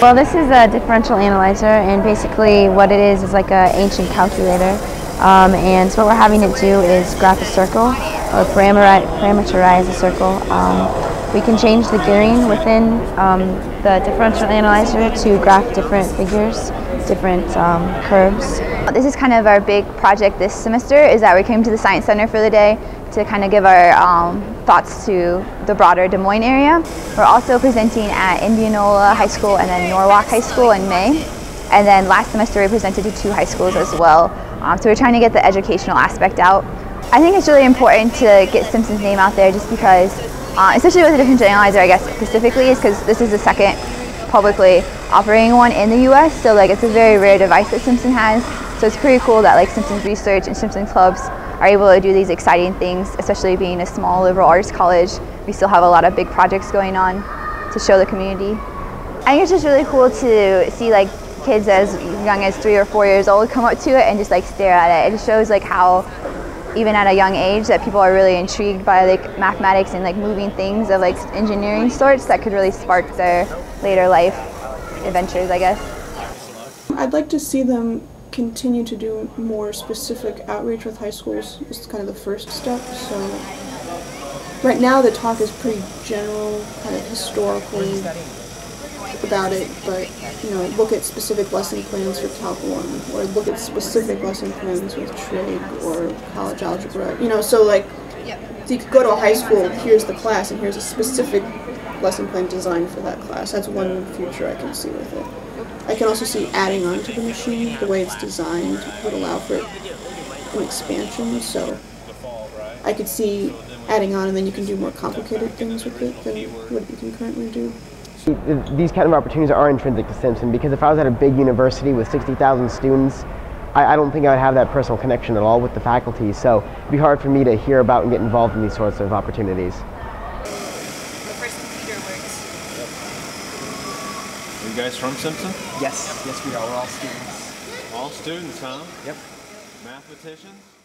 Well, this is a differential analyzer, and basically what it is is like an ancient calculator. Um, and so what we're having it do is graph a circle, or parameterize a circle. Um, we can change the gearing within um, the differential analyzer to graph different figures, different um, curves. This is kind of our big project this semester, is that we came to the Science Center for the day to kind of give our um, thoughts to the broader Des Moines area. We're also presenting at Indianola High School and then Norwalk High School in May. And then last semester we presented to two high schools as well. Um, so we're trying to get the educational aspect out. I think it's really important to get Simpson's name out there just because uh, especially with the differential analyzer, I guess specifically, is because this is the second publicly operating one in the U.S. So like it's a very rare device that Simpson has. So it's pretty cool that like Simpson's Research and Simpson Clubs are able to do these exciting things, especially being a small liberal arts college. We still have a lot of big projects going on to show the community. I think it's just really cool to see like kids as young as three or four years old come up to it and just like stare at it. It shows like how even at a young age that people are really intrigued by like mathematics and like moving things of like engineering sorts that could really spark their later life adventures, I guess. I'd like to see them continue to do more specific outreach with high schools. It's kind of the first step. So right now the talk is pretty general, kind of historically about it, but you know, look at specific lesson plans for Calc 1, or look at specific lesson plans with trig or college algebra. You know, so like, so you could go to a high school, here's the class, and here's a specific lesson plan designed for that class. That's one future I can see with it. I can also see adding on to the machine, the way it's designed would allow for an expansion, so I could see adding on and then you can do more complicated things with it than what you can currently do. These kind of opportunities are intrinsic to Simpson because if I was at a big university with 60,000 students, I, I, don't think I would have that personal connection at all with the faculty. So it'd be hard for me to hear about and get involved in these sorts of opportunities. Are you guys from Simpson? Yes, yes we are. We're all students. All students, huh? Yep. Mathematicians?